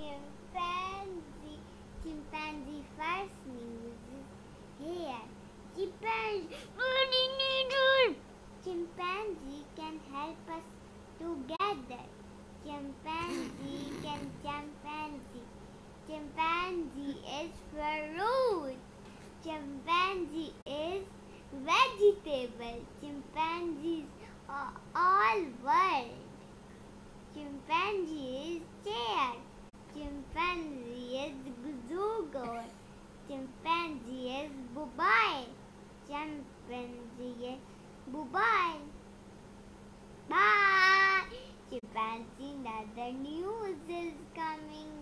Chimpanzee. Chimpanzee first uses hair. Chimpanzee. Chimpanzee can help us together. Chimpanzee can chimpanzee. Chimpanzee is fruit. Chimpanzee is vegetable. Chimpanzees are all world. Chimpanzee is chair. Chimpanzee is zoo Chimpanzee is bye. Chimpanzee is bye. Bye. Chimpanzee, another news is coming.